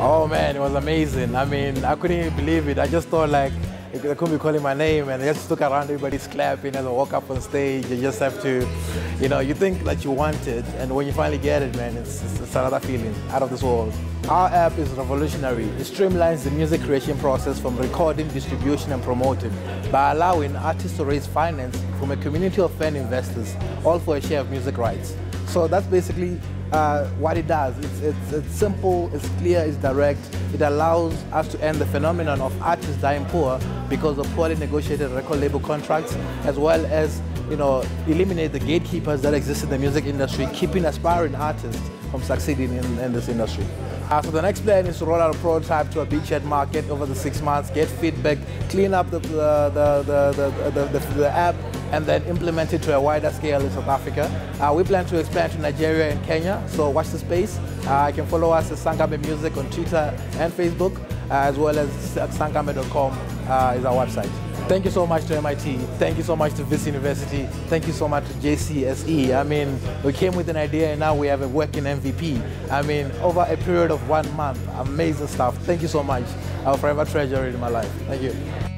Oh man, it was amazing. I mean, I couldn't even believe it. I just thought like, they couldn't be calling my name and I just look around, everybody's clapping as I walk up on stage. You just have to, you know, you think that you want it and when you finally get it, man, it's, it's, it's another feeling out of this world. Our app is revolutionary. It streamlines the music creation process from recording, distribution and promoting by allowing artists to raise finance from a community of fan investors, all for a share of music rights. So that's basically uh, what it does. It's, it's, it's, simple, it's clear, it's direct. It allows us to end the phenomenon of artists dying poor because of poorly negotiated record label contracts, as well as you know, eliminate the gatekeepers that exist in the music industry, keeping aspiring artists from succeeding in, in this industry. Uh, so the next plan is to roll out a prototype to a beachhead market over the six months, get feedback, clean up the, the, the, the, the, the app, and then implement it to a wider scale in South Africa. Uh, we plan to expand to Nigeria and Kenya, so watch the space. Uh, you can follow us at Sangame Music on Twitter and Facebook, uh, as well as sangame.com uh, is our website. Thank you so much to MIT. Thank you so much to Wits University. Thank you so much to JCSE. I mean, we came with an idea and now we have a working MVP. I mean, over a period of one month, amazing stuff. Thank you so much. I'll forever treasure it in my life. Thank you.